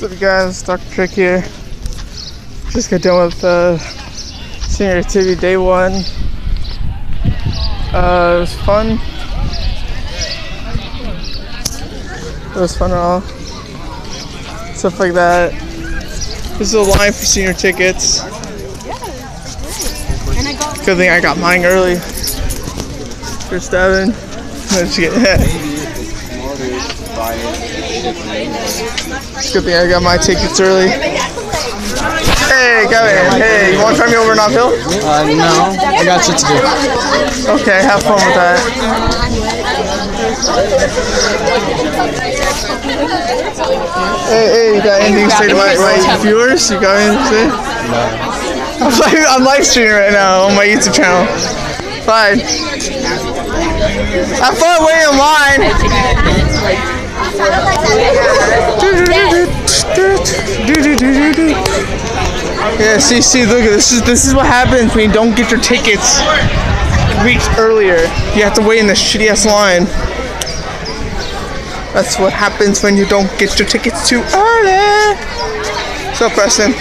What's up, you guys? Dr. Trick here. Just got done with uh, senior activity day one. Uh, it was fun. It was fun at all. Stuff like that. This is a line for senior tickets. Good thing I got mine early. For seven. Let's get Good thing I got my tickets early. Hey, Kevin. Hey, you want to try me over Knob Hill? Uh, no, I got shit to do. Okay, have fun with that. Hey, hey, you got anything to say to my, my viewers? You got anything to say? I'm live, I'm live streaming right now on my YouTube channel. Fine. Have fun waiting in line. Yeah, see, see, look this. Is this is what happens when you don't get your tickets weeks earlier. You have to wait in the shitty ass line. That's what happens when you don't get your tickets too early. So, Preston,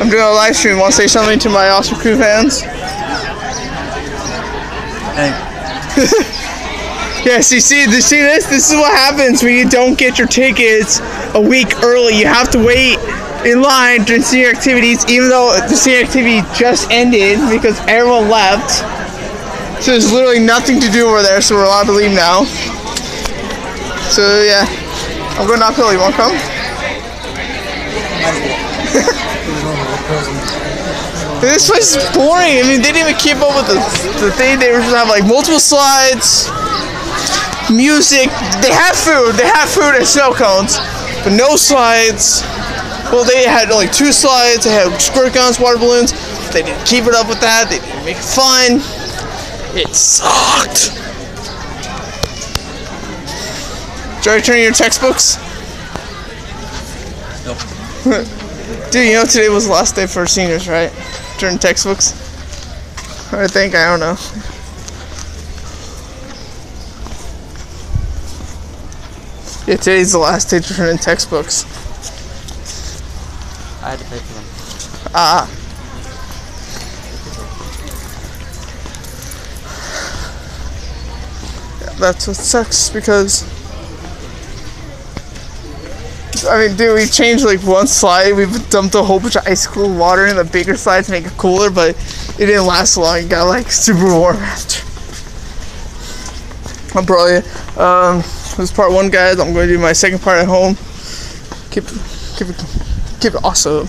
I'm doing a live stream. Want to say something to my awesome crew fans? Hey. Yeah, see, see, see this? This is what happens when you don't get your tickets a week early. You have to wait in line during senior activities, even though the senior activity just ended because everyone left. So there's literally nothing to do over there, so we're allowed to leave now. So yeah, I'm going uphill. You want to come? this place is boring. I mean, they didn't even keep up with the, the thing. They were just have like multiple slides music. They have food. They have food and snow cones, but no slides. Well, they had only two slides. They had squirt guns, water balloons. They didn't keep it up with that. They didn't make it fun. It sucked. Did you your textbooks? Nope. Dude, you know today was the last day for seniors, right? Turn textbooks. I think I don't know. Yeah, today's the last day to turn in textbooks. I had to pay for them. Ah. Yeah, that's what sucks because. I mean, dude, we changed like one slide. We dumped a whole bunch of ice cold water in the bigger slide to make it cooler, but it didn't last long. It got like super warm after. I'm probably. Um, this is part one, guys. I'm going to do my second part at home. Keep, keep it, keep it awesome.